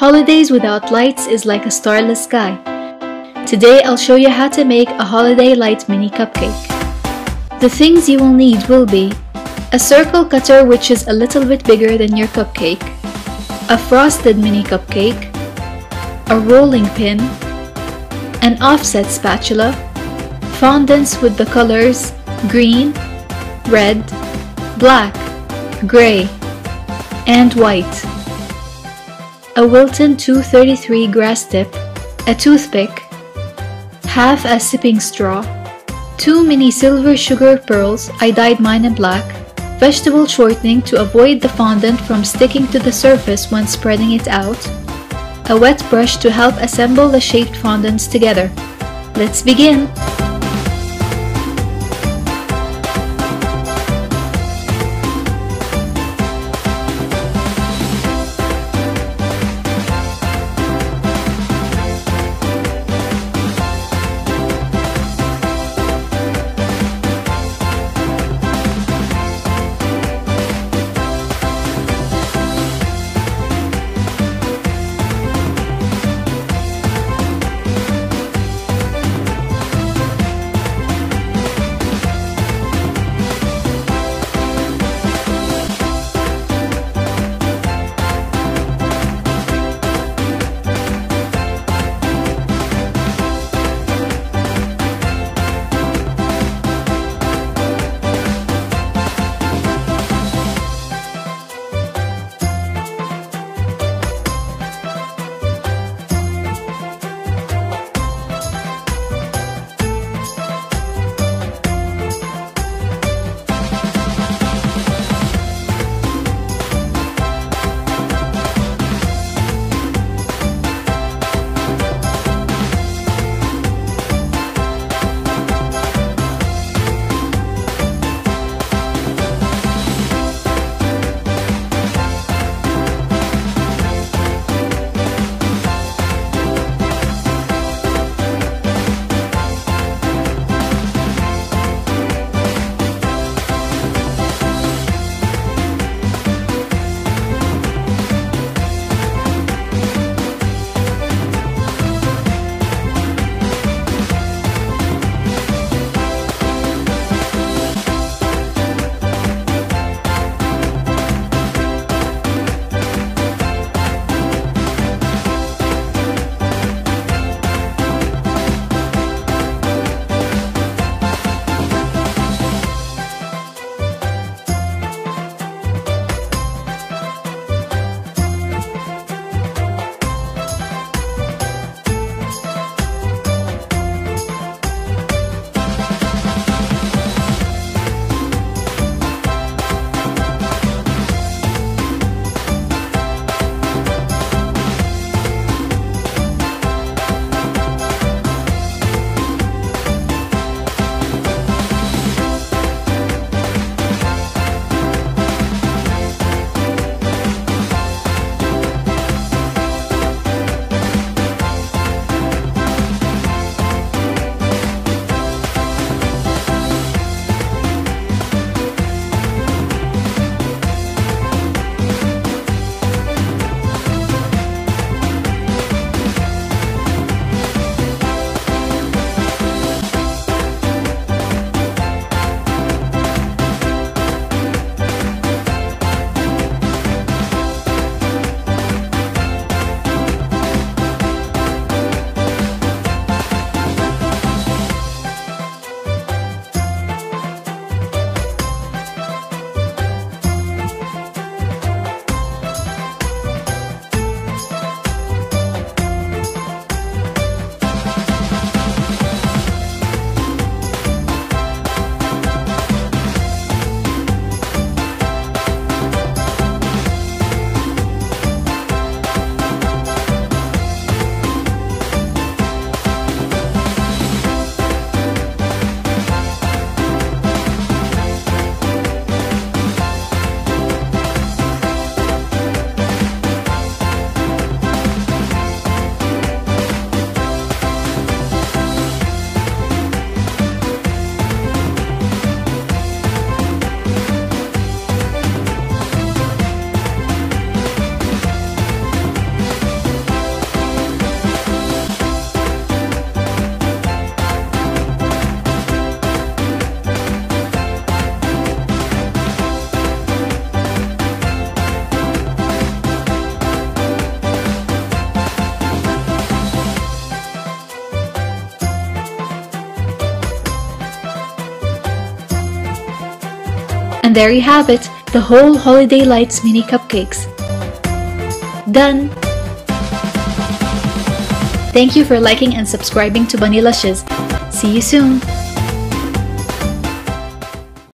Holidays without lights is like a starless sky. Today I'll show you how to make a holiday light mini cupcake. The things you will need will be a circle cutter which is a little bit bigger than your cupcake, a frosted mini cupcake, a rolling pin, an offset spatula, fondants with the colors green, red, black, gray, and white, a Wilton 233 grass tip, a toothpick, half a sipping straw, two mini silver sugar pearls, I dyed mine in black, vegetable shortening to avoid the fondant from sticking to the surface when spreading it out, a wet brush to help assemble the shaped fondants together. Let's begin! And there you have it, the whole Holiday Lights mini cupcakes. Done! Thank you for liking and subscribing to Bunnyluscious. See you soon!